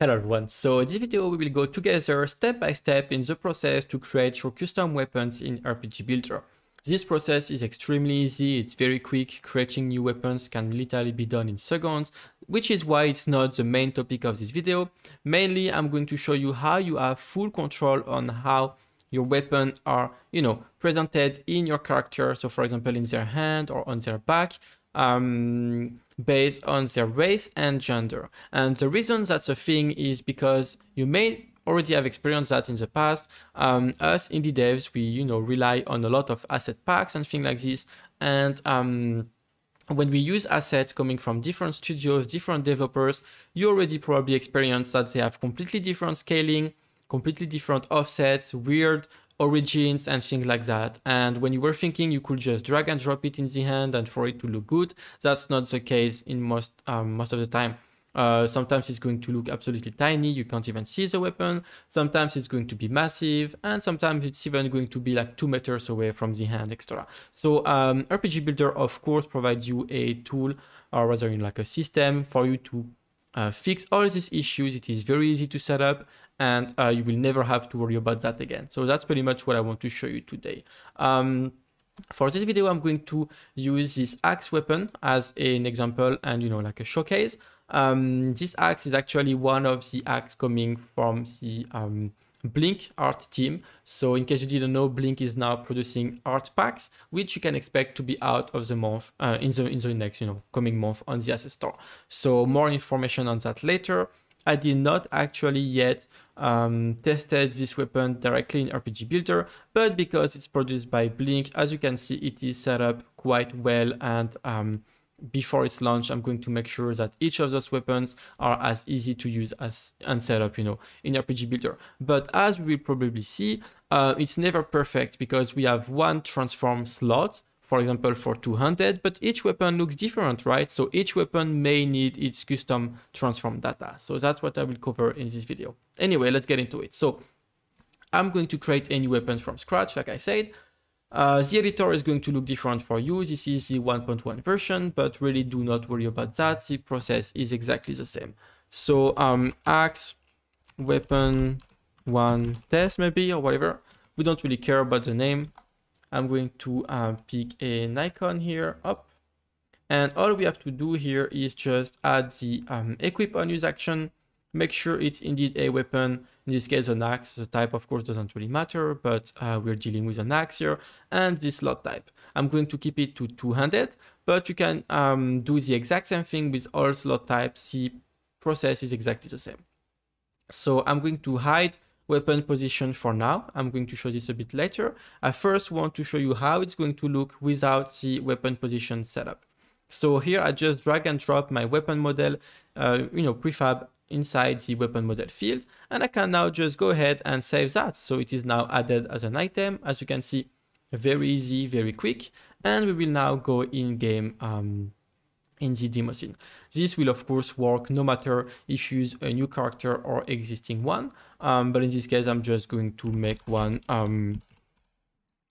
Hello everyone, so in this video we will go together step by step in the process to create your custom weapons in RPG Builder. This process is extremely easy, it's very quick, creating new weapons can literally be done in seconds, which is why it's not the main topic of this video. Mainly I'm going to show you how you have full control on how your weapon are, you know, presented in your character. So for example, in their hand or on their back, um, based on their race and gender. And the reason that's a thing is because you may already have experienced that in the past. Um, us indie devs, we you know rely on a lot of asset packs and things like this. And um, when we use assets coming from different studios, different developers, you already probably experienced that they have completely different scaling, completely different offsets, weird origins and things like that. And when you were thinking you could just drag and drop it in the hand and for it to look good, that's not the case in most um, most of the time. Uh, sometimes it's going to look absolutely tiny, you can't even see the weapon. Sometimes it's going to be massive, and sometimes it's even going to be like two meters away from the hand extra. So um, RPG Builder, of course, provides you a tool, or rather in like a system for you to uh, fix all these issues. It is very easy to set up, and uh, you will never have to worry about that again. So that's pretty much what I want to show you today. Um, for this video, I'm going to use this axe weapon as an example and, you know, like a showcase. Um, this axe is actually one of the axes coming from the um, Blink art team. So in case you didn't know, Blink is now producing art packs, which you can expect to be out of the month uh, in the in the next you know coming month on the asset store. So more information on that later. I did not actually yet um, tested this weapon directly in RPG Builder, but because it's produced by Blink, as you can see, it is set up quite well and um, before its launch, I'm going to make sure that each of those weapons are as easy to use as and set up, you know, in RPG Builder. But as we will probably see, uh, it's never perfect because we have one transform slot for example, for 200, but each weapon looks different, right? So each weapon may need its custom transform data. So that's what I will cover in this video. Anyway, let's get into it. So I'm going to create any weapon from scratch, like I said. Uh, the editor is going to look different for you. This is the 1.1 version, but really do not worry about that. The process is exactly the same. So um, axe, weapon, one test maybe, or whatever. We don't really care about the name. I'm going to uh, pick an icon here up. And all we have to do here is just add the um, equip on use action, make sure it's indeed a weapon, in this case an axe, the type of course doesn't really matter, but uh, we're dealing with an axe here, and this slot type. I'm going to keep it to 200, but you can um, do the exact same thing with all slot types, the process is exactly the same. So I'm going to hide weapon position for now. I'm going to show this a bit later. I first want to show you how it's going to look without the weapon position setup. So here I just drag and drop my weapon model, uh, you know, prefab inside the weapon model field. And I can now just go ahead and save that. So it is now added as an item. As you can see, very easy, very quick. And we will now go in game um, in the demo scene. This will of course work no matter if you use a new character or existing one, um, but in this case I'm just going to make one um,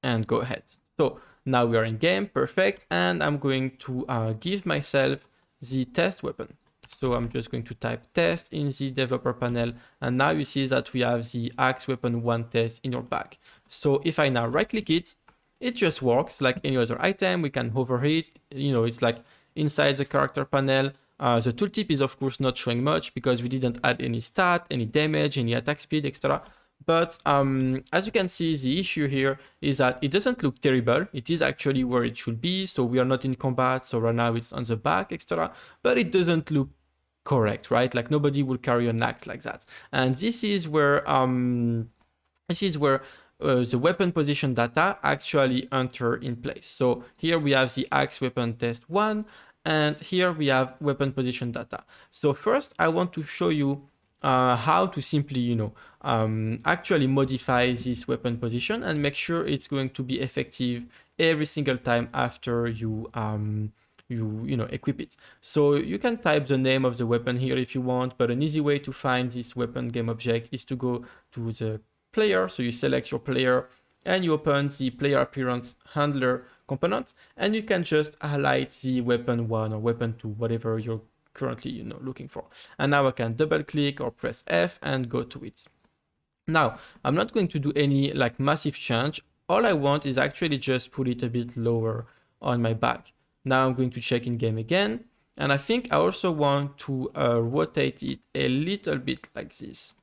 and go ahead. So now we are in game, perfect, and I'm going to uh, give myself the test weapon. So I'm just going to type test in the developer panel, and now you see that we have the axe weapon one test in your bag. So if I now right click it, it just works like any other item, we can hover it, you know, it's like inside the character panel. Uh, the tooltip is of course not showing much because we didn't add any stat, any damage, any attack speed, etc. But um, as you can see, the issue here is that it doesn't look terrible. It is actually where it should be. So we are not in combat. So right now it's on the back, etc. But it doesn't look correct, right? Like nobody will carry an axe like that. And this is where um, this is where uh, the weapon position data actually enter in place. So here we have the axe weapon test one. And here we have weapon position data. So first I want to show you uh, how to simply, you know, um, actually modify this weapon position and make sure it's going to be effective every single time after you um, you you know equip it. So you can type the name of the weapon here if you want, but an easy way to find this weapon game object is to go to the player. So you select your player and you open the player appearance handler component and you can just highlight the weapon one or weapon two, whatever you're currently, you know, looking for. And now I can double click or press F and go to it. Now, I'm not going to do any like massive change. All I want is actually just put it a bit lower on my back. Now I'm going to check in game again. And I think I also want to uh, rotate it a little bit like this.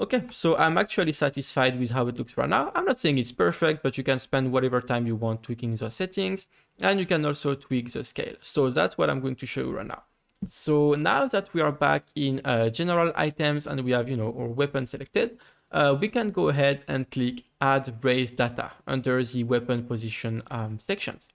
Okay, so I'm actually satisfied with how it looks right now. I'm not saying it's perfect, but you can spend whatever time you want tweaking the settings and you can also tweak the scale. So that's what I'm going to show you right now. So now that we are back in uh, general items and we have, you know, our weapon selected, uh, we can go ahead and click add race data under the weapon position um, sections.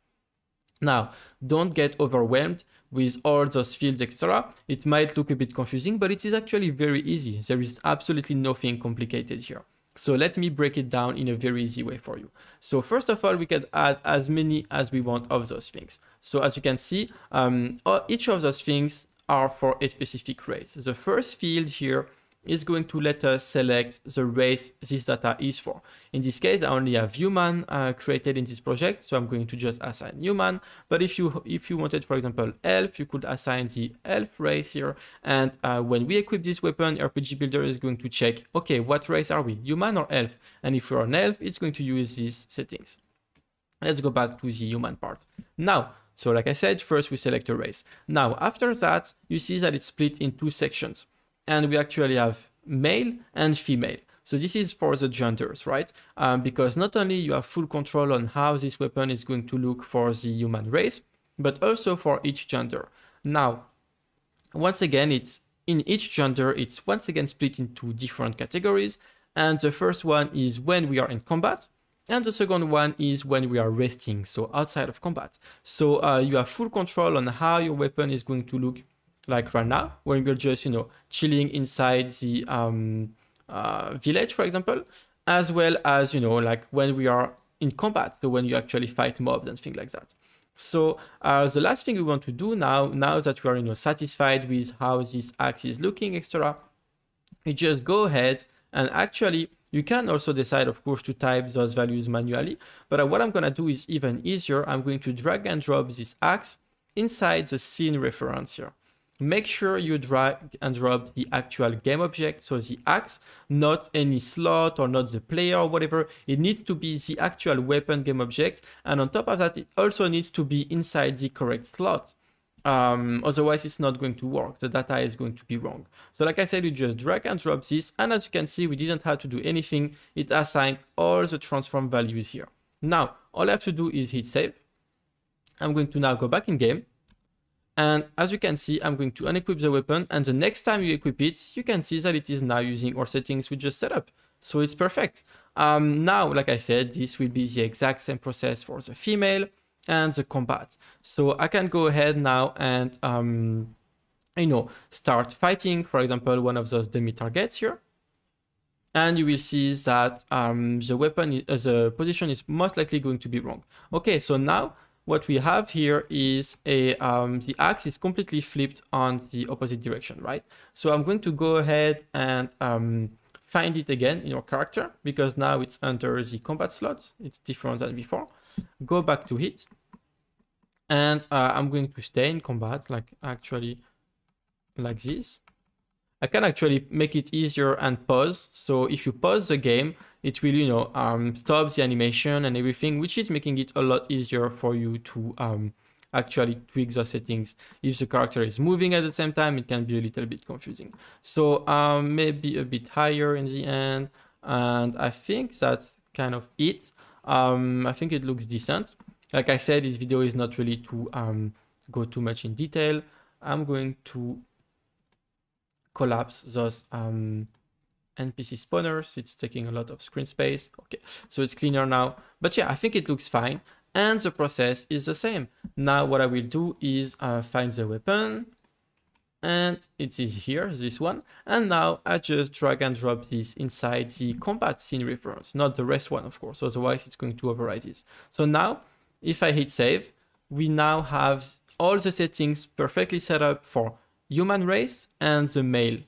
Now, don't get overwhelmed with all those fields extra. It might look a bit confusing, but it is actually very easy. There is absolutely nothing complicated here. So let me break it down in a very easy way for you. So first of all, we can add as many as we want of those things. So as you can see, um, each of those things are for a specific race. The first field here is going to let us select the race this data is for. In this case, I only have human uh, created in this project, so I'm going to just assign human. But if you if you wanted, for example, elf, you could assign the elf race here. And uh, when we equip this weapon, RPG Builder is going to check, okay, what race are we, human or elf? And if we're an elf, it's going to use these settings. Let's go back to the human part. Now, so like I said, first we select a race. Now, after that, you see that it's split in two sections and we actually have male and female. So this is for the genders, right? Um, because not only you have full control on how this weapon is going to look for the human race, but also for each gender. Now, once again, it's in each gender, it's once again split into different categories. And the first one is when we are in combat. And the second one is when we are resting, so outside of combat. So uh, you have full control on how your weapon is going to look like right now, when we're just, you know, chilling inside the um, uh, village, for example, as well as, you know, like when we are in combat, so when you actually fight mobs and things like that. So uh, the last thing we want to do now, now that we are, you know, satisfied with how this axe is looking, etc., you just go ahead and actually you can also decide, of course, to type those values manually. But uh, what I'm going to do is even easier. I'm going to drag and drop this axe inside the scene reference here make sure you drag and drop the actual game object, so the axe, not any slot or not the player or whatever. It needs to be the actual weapon game object. And on top of that, it also needs to be inside the correct slot. Um, otherwise, it's not going to work. The data is going to be wrong. So like I said, you just drag and drop this. And as you can see, we didn't have to do anything. It assigned all the transform values here. Now, all I have to do is hit save. I'm going to now go back in game and as you can see, I'm going to unequip the weapon and the next time you equip it, you can see that it is now using our settings we just set up. So it's perfect. Um, now, like I said, this will be the exact same process for the female and the combat. So I can go ahead now and, um, you know, start fighting, for example, one of those dummy targets here. And you will see that um, the weapon, uh, the position is most likely going to be wrong. Okay, so now what we have here is a um, the axe is completely flipped on the opposite direction, right? So I'm going to go ahead and um, find it again in your character because now it's under the combat slot. It's different than before. Go back to it. And uh, I'm going to stay in combat, like actually like this. I can actually make it easier and pause. So if you pause the game, it will, you know, um, stop the animation and everything, which is making it a lot easier for you to um, actually tweak the settings. If the character is moving at the same time, it can be a little bit confusing. So um, maybe a bit higher in the end. And I think that's kind of it. Um, I think it looks decent. Like I said, this video is not really to um, go too much in detail. I'm going to collapse those um, NPC spawners. It's taking a lot of screen space. Okay, so it's cleaner now. But yeah, I think it looks fine. And the process is the same. Now what I will do is uh, find the weapon. And it is here, this one. And now I just drag and drop this inside the combat scene reference. Not the rest one, of course. Otherwise, it's going to override this. So now, if I hit save, we now have all the settings perfectly set up for human race and the male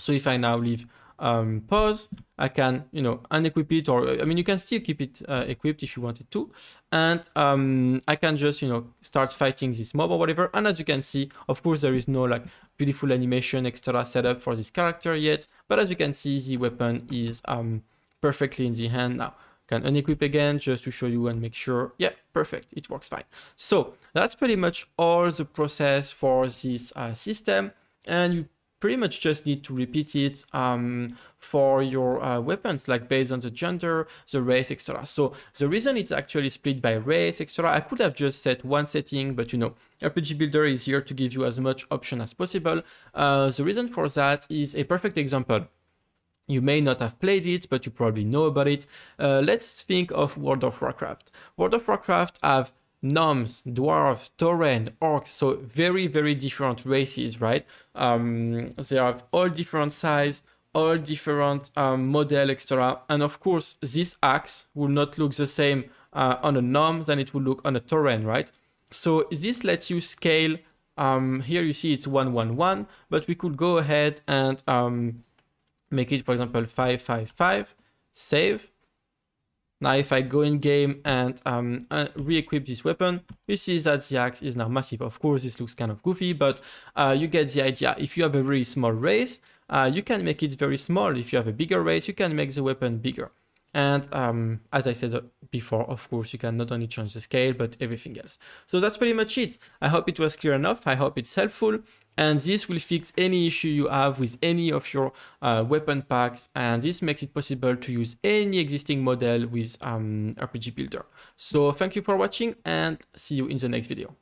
so if I now leave um, pause. I can, you know, unequip it, or I mean, you can still keep it uh, equipped if you wanted to. And um, I can just, you know, start fighting this mob or whatever. And as you can see, of course, there is no like beautiful animation extra setup for this character yet. But as you can see, the weapon is um, perfectly in the hand now can unequip again just to show you and make sure, yeah, perfect, it works fine. So that's pretty much all the process for this uh, system. And you pretty much just need to repeat it um, for your uh, weapons, like based on the gender, the race, etc. So the reason it's actually split by race, etc. I could have just set one setting, but you know, RPG Builder is here to give you as much option as possible. Uh, the reason for that is a perfect example. You may not have played it, but you probably know about it. Uh, let's think of World of Warcraft. World of Warcraft have gnomes, dwarves, tauren, orcs, so very, very different races, right? Um, they have all different size, all different um, model, etc. And of course, this axe will not look the same uh, on a gnome than it will look on a tauren, right? So this lets you scale. Um, here you see it's 111, but we could go ahead and um, make it, for example, 555, save. Now, if I go in game and um, uh, re-equip this weapon, you see that the axe is now massive. Of course, this looks kind of goofy, but uh, you get the idea. If you have a very small race, uh, you can make it very small. If you have a bigger race, you can make the weapon bigger. And um, as I said before, of course, you can not only change the scale, but everything else. So that's pretty much it. I hope it was clear enough. I hope it's helpful and this will fix any issue you have with any of your uh, weapon packs and this makes it possible to use any existing model with um, RPG Builder. So thank you for watching and see you in the next video.